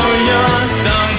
now you're stuck.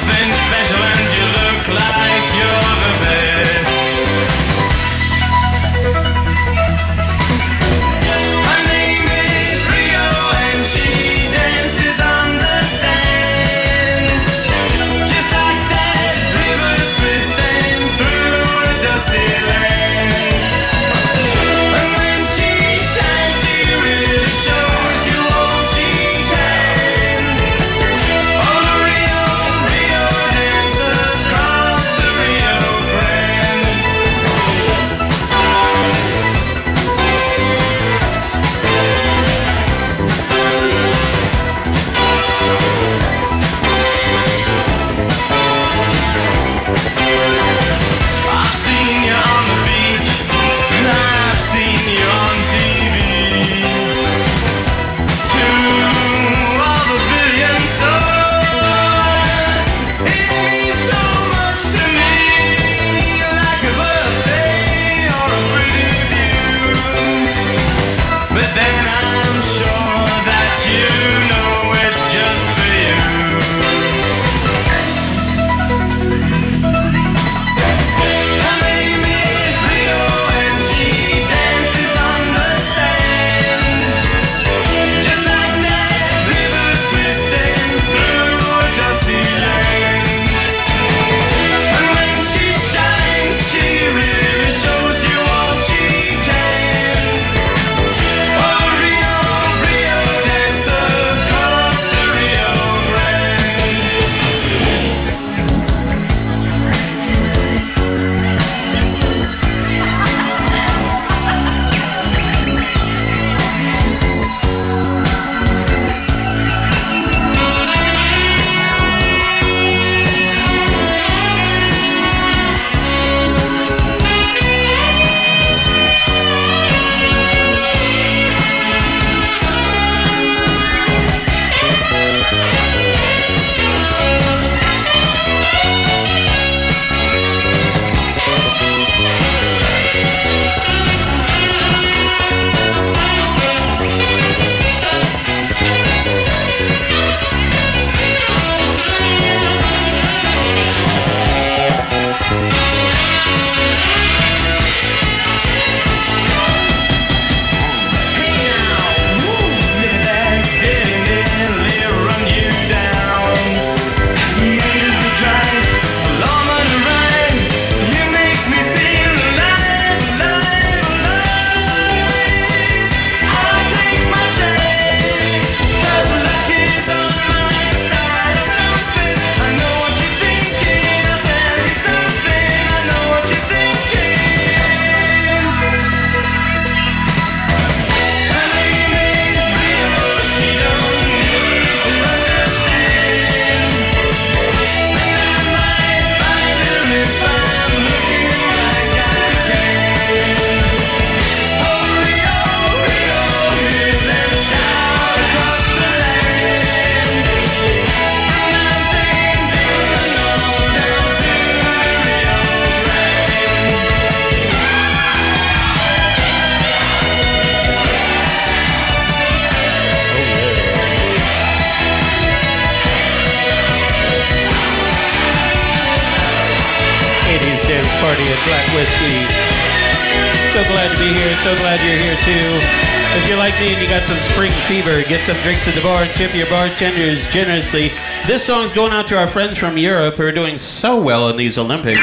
Black Whiskey. So glad to be here. So glad you're here too. If you're like me and you got some spring fever, get some drinks at the bar and tip your bartenders generously. This song's going out to our friends from Europe who are doing so well in these Olympics.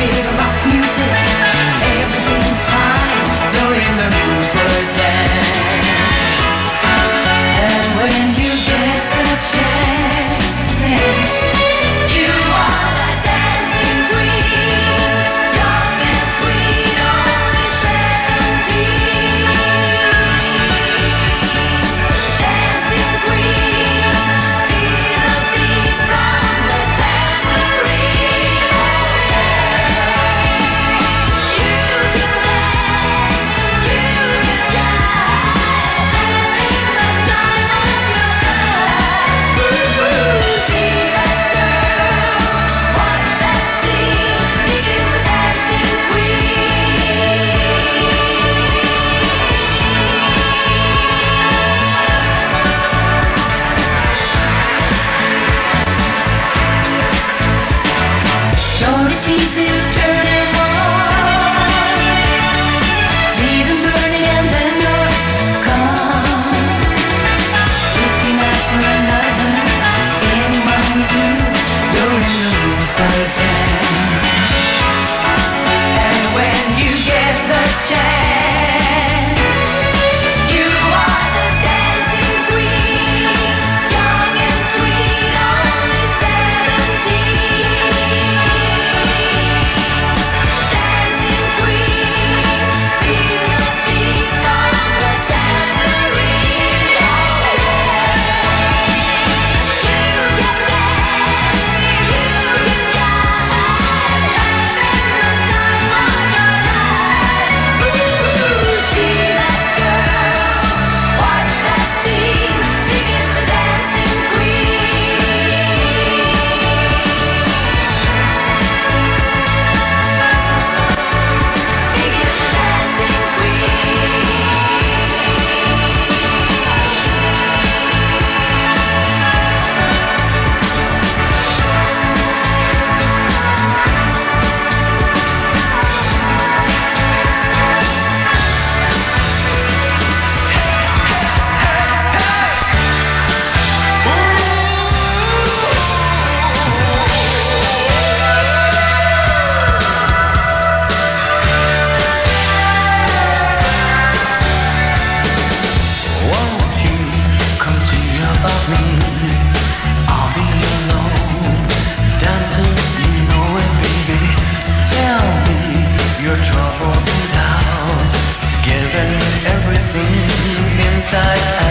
feel i